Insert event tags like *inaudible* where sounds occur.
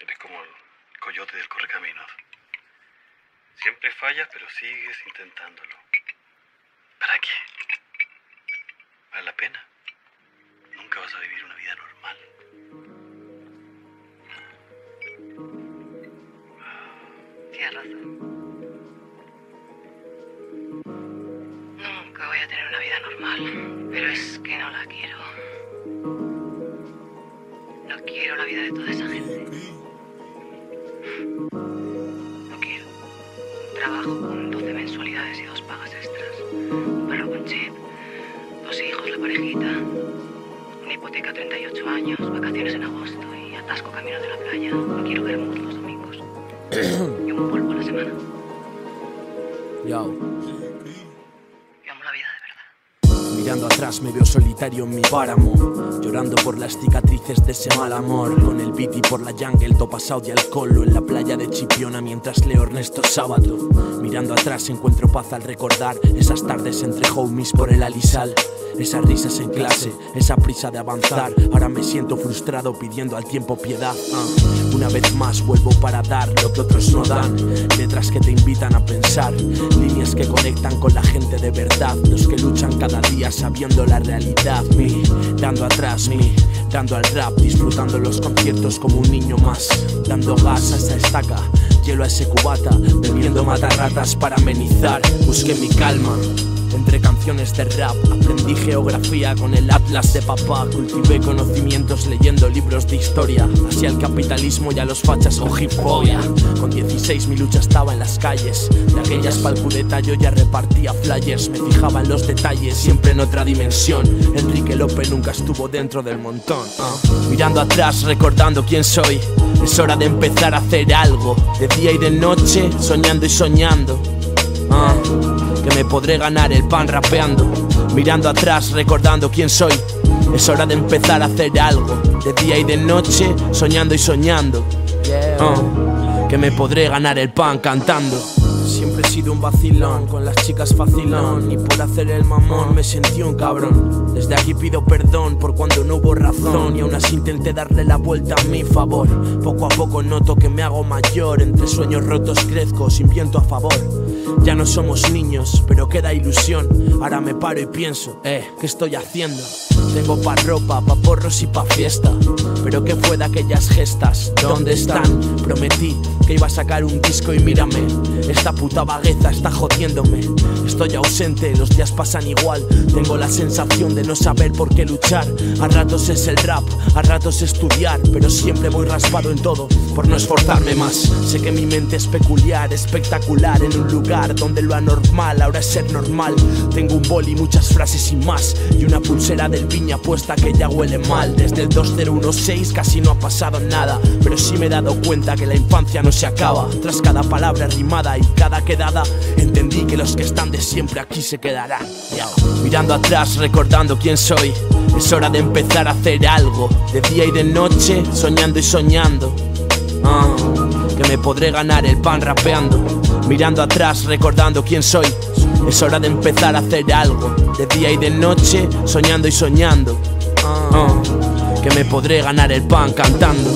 Eres como el coyote del correcaminos. Siempre fallas, pero sigues intentándolo. ¿Para qué? ¿Vale la pena? Nunca vas a vivir una vida normal. Tienes razón. Nunca voy a tener una vida normal, pero es que no la quiero. No quiero la vida de toda esa gente. No quiero. Un trabajo con 12 mensualidades y dos pagas extras. Un perro con chip. Dos hijos, la parejita. Una hipoteca a 38 años, vacaciones en agosto y atasco camino de la playa. No quiero ver mucho los domingos. *coughs* y un polvo a la semana. Yo Mirando atrás me veo solitario en mi páramo Llorando por las cicatrices de ese mal amor Con el beat y por la jungle, topasado de alcohol O en la playa de Chipiona mientras leo Ernesto Sábato. Mirando atrás encuentro paz al recordar Esas tardes entre homies por el alisal esas risas en clase, esa prisa de avanzar. Ahora me siento frustrado pidiendo al tiempo piedad ah. Una vez más vuelvo para dar lo que otros no dan. Letras que te invitan a pensar Líneas que conectan con la gente de verdad. Los que luchan cada día sabiendo la realidad Mi, dando atrás, mi, dando al rap Disfrutando los conciertos como un niño más. Dando gas a esa estaca Hielo a ese cubata, bebiendo matarratas para amenizar. Busqué mi calma entre canciones de rap aprendí geografía con el atlas de papá. Cultivé conocimientos leyendo libros de historia. Hacia el capitalismo y a los fachas ojifobia Con 16 mi lucha estaba en las calles. De aquellas palcureta yo ya repartía flyers. Me fijaba en los detalles, siempre en otra dimensión. Enrique López nunca estuvo dentro del montón ah. Mirando atrás, recordando quién soy. Es hora de empezar a hacer algo. De día y de noche, soñando y soñando Ah, que me podré ganar el pan rapeando, mirando atrás, recordando quién soy. Es hora de empezar a hacer algo, de día y de noche, soñando y soñando. Ah, que me podré ganar el pan cantando. Siempre he sido un vacilón, con las chicas facilón Y por hacer el mamón me sentí un cabrón Desde aquí pido perdón por cuando no hubo razón Y aún así intenté darle la vuelta a mi favor Poco a poco noto que me hago mayor Entre sueños rotos crezco sin viento a favor ya no somos niños, pero queda ilusión. Ahora me paro y pienso, eh, ¿qué estoy haciendo? Tengo pa' ropa, pa' porros y pa' fiesta. Pero ¿qué fue de aquellas gestas? ¿Dónde están? Prometí que iba a sacar un disco y mírame. Esta puta vagueza está jodiéndome. Estoy ausente, los días pasan igual. Tengo la sensación de no saber por qué luchar. A ratos es el rap, a ratos estudiar. Pero siempre voy raspado en todo por no esforzarme más. Sé que mi mente es peculiar, espectacular en un lugar donde lo anormal ahora es ser normal. Tengo un boli, muchas frases y más. Y una pulsera del viña puesta que ya huele mal. Desde el 2016 casi no ha pasado nada. Pero sí me he dado cuenta que la infancia no se acaba. Tras cada palabra rimada y cada quedada, entendí que los que están de siempre aquí se quedarán. Mirando atrás, recordando Es hora de empezar a hacer algo. De día y de noche, soñando y soñando. Ah, que me podré ganar el pan rapeando. Mirando atrás, recordando quién soy. Es hora de empezar a hacer algo. De día y de noche, soñando y soñando. Ah, que me podré ganar el pan cantando.